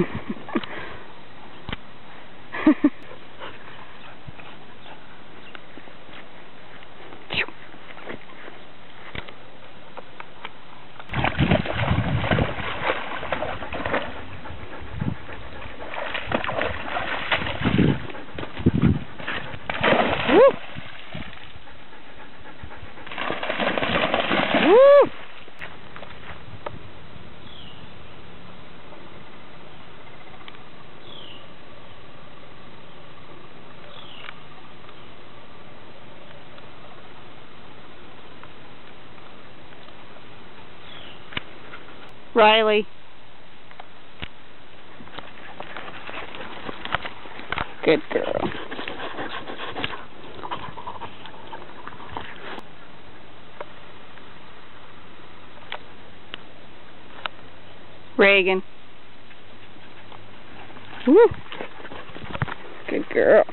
Woo! Woo! Riley. Good girl. Reagan. Woo. Good girl.